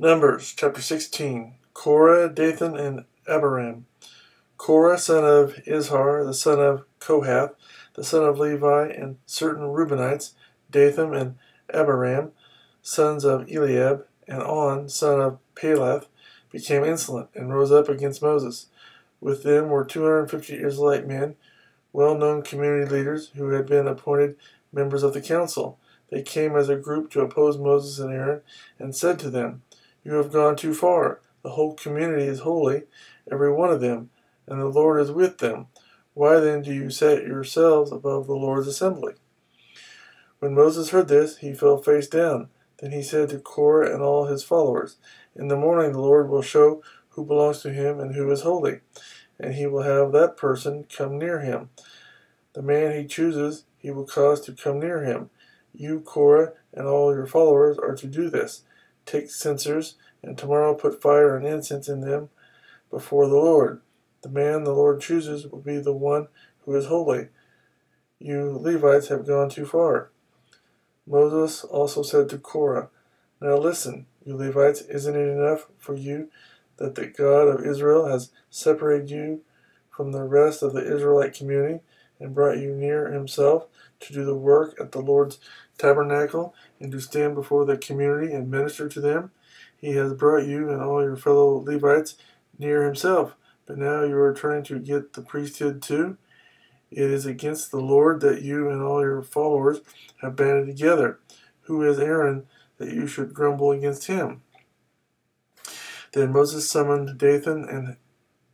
Numbers chapter 16 Korah, Dathan, and Abiram. Korah, son of Izhar, the son of Kohath, the son of Levi, and certain Reubenites, Dathan and Abiram, sons of Eliab, and On, son of Peleth, became insolent and rose up against Moses. With them were 250 Israelite men, well known community leaders who had been appointed members of the council. They came as a group to oppose Moses and Aaron and said to them, You have gone too far. The whole community is holy, every one of them, and the Lord is with them. Why then do you set yourselves above the Lord's assembly? When Moses heard this, he fell face down. Then he said to Korah and all his followers, In the morning the Lord will show who belongs to him and who is holy, and he will have that person come near him. The man he chooses he will cause to come near him. You, Korah, and all your followers are to do this. Take censers, and tomorrow put fire and incense in them before the Lord. The man the Lord chooses will be the one who is holy. You Levites have gone too far. Moses also said to Korah, Now listen, you Levites, isn't it enough for you that the God of Israel has separated you from the rest of the Israelite community and brought you near himself to do the work at the Lord's tabernacle and to stand before the community and minister to them? He has brought you and all your fellow Levites near himself, but now you are trying to get the priesthood too? It is against the Lord that you and all your followers have banded together. Who is Aaron that you should grumble against him? Then Moses summoned Dathan and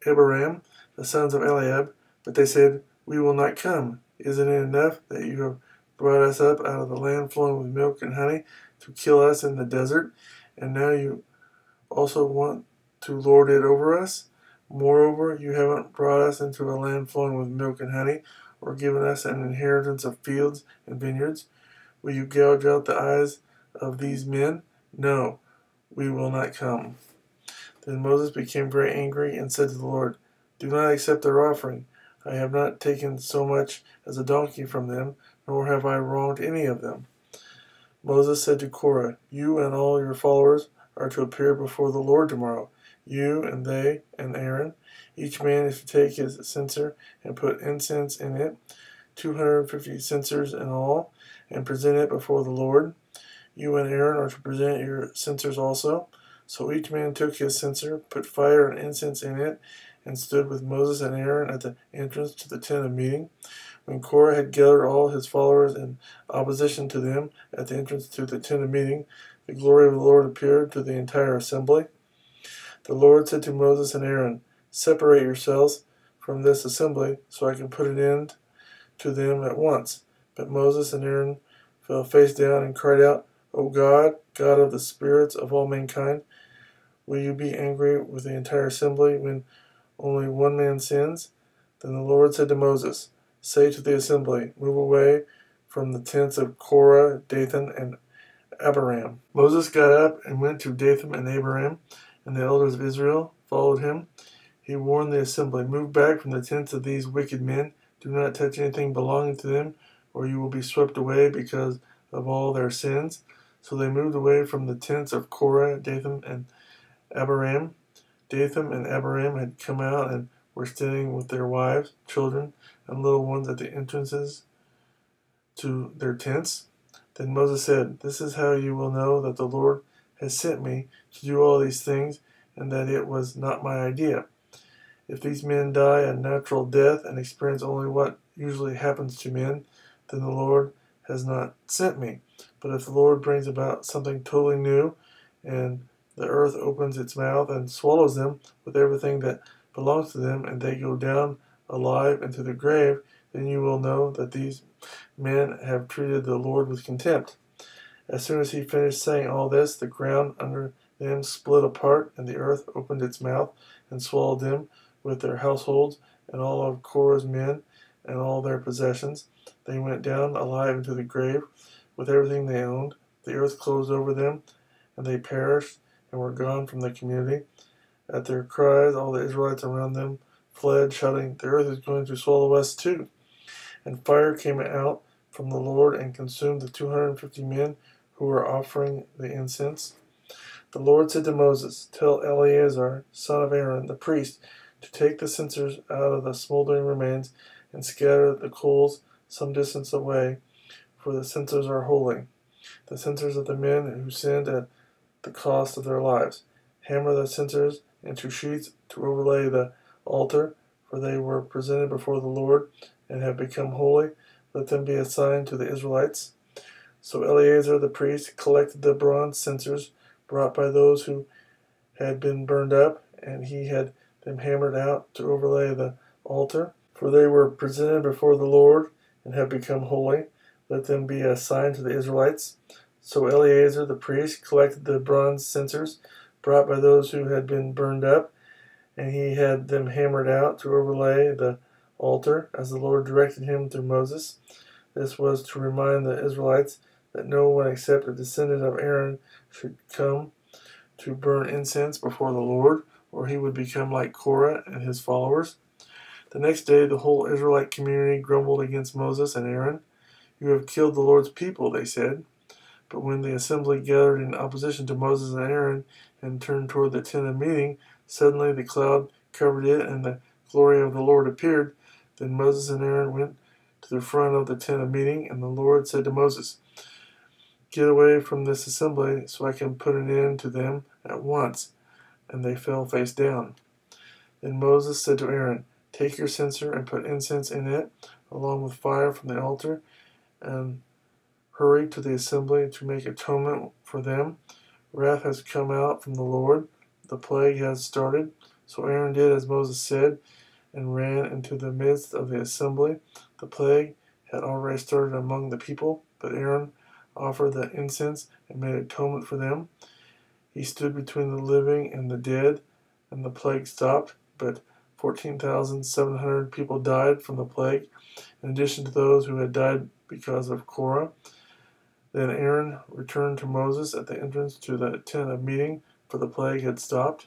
Abiram, the sons of Eliab, but they said, We will not come. Isn't it enough that you have brought us up out of the land flowing with milk and honey to kill us in the desert, and now you also want to lord it over us? Moreover, you haven't brought us into a land flowing with milk and honey, or given us an inheritance of fields and vineyards. Will you gouge out the eyes of these men? No, we will not come. Then Moses became very angry and said to the Lord, Do not accept their offering. I have not taken so much as a donkey from them, nor have I wronged any of them. Moses said to Korah, You and all your followers are to appear before the Lord tomorrow you and they and Aaron. Each man is to take his censer and put incense in it, 250 censers in all, and present it before the Lord. You and Aaron are to present your censers also. So each man took his censer, put fire and incense in it, and stood with Moses and Aaron at the entrance to the tent of meeting. When Korah had gathered all his followers in opposition to them at the entrance to the tent of meeting, the glory of the Lord appeared to the entire assembly. The Lord said to Moses and Aaron, Separate yourselves from this assembly, so I can put an end to them at once. But Moses and Aaron fell face down and cried out, O God, God of the spirits of all mankind, will you be angry with the entire assembly when only one man sins? Then the Lord said to Moses, Say to the assembly, Move away from the tents of Korah, Dathan, and Abiram. Moses got up and went to Dathan and Abiram and the elders of Israel followed him. He warned the assembly, Move back from the tents of these wicked men. Do not touch anything belonging to them, or you will be swept away because of all their sins. So they moved away from the tents of Korah, Dathan, and Abiram. Dathan and Abiram had come out and were standing with their wives, children, and little ones at the entrances to their tents. Then Moses said, This is how you will know that the Lord has sent me to do all these things, and that it was not my idea. If these men die a natural death and experience only what usually happens to men, then the Lord has not sent me. But if the Lord brings about something totally new, and the earth opens its mouth and swallows them with everything that belongs to them, and they go down alive into the grave, then you will know that these men have treated the Lord with contempt. As soon as he finished saying all this, the ground under them split apart, and the earth opened its mouth and swallowed them with their households and all of Korah's men and all their possessions. They went down alive into the grave with everything they owned. The earth closed over them, and they perished and were gone from the community. At their cries, all the Israelites around them fled, shouting, The earth is going to swallow us too. And fire came out from the Lord and consumed the 250 men who were offering the incense. The Lord said to Moses, Tell Eleazar, son of Aaron, the priest, to take the censers out of the smoldering remains and scatter the coals some distance away, for the censers are holy. The censers of the men who sinned at the cost of their lives. Hammer the censers into sheets to overlay the altar, for they were presented before the Lord and have become holy. Let them be a sign to the Israelites. So Eleazar the priest collected the bronze censers brought by those who had been burned up, and he had them hammered out to overlay the altar, for they were presented before the Lord and have become holy. Let them be a sign to the Israelites. So Eleazar the priest collected the bronze censers brought by those who had been burned up, and he had them hammered out to overlay the altar, as the Lord directed him through Moses. This was to remind the Israelites that no one except a descendant of Aaron should come to burn incense before the Lord, or he would become like Korah and his followers. The next day, the whole Israelite community grumbled against Moses and Aaron. You have killed the Lord's people, they said. But when the assembly gathered in opposition to Moses and Aaron and turned toward the tent of meeting, suddenly the cloud covered it, and the glory of the Lord appeared. Then Moses and Aaron went to the front of the tent of meeting, and the Lord said to Moses, Get away from this assembly, so I can put an end to them at once. And they fell face down. Then Moses said to Aaron, Take your censer and put incense in it, along with fire from the altar, and hurry to the assembly to make atonement for them. Wrath has come out from the Lord, the plague has started. So Aaron did as Moses said, and ran into the midst of the assembly. The plague had already started among the people, but Aaron offered the incense and made atonement for them. He stood between the living and the dead, and the plague stopped, but 14,700 people died from the plague, in addition to those who had died because of Korah. Then Aaron returned to Moses at the entrance to the tent of meeting, for the plague had stopped.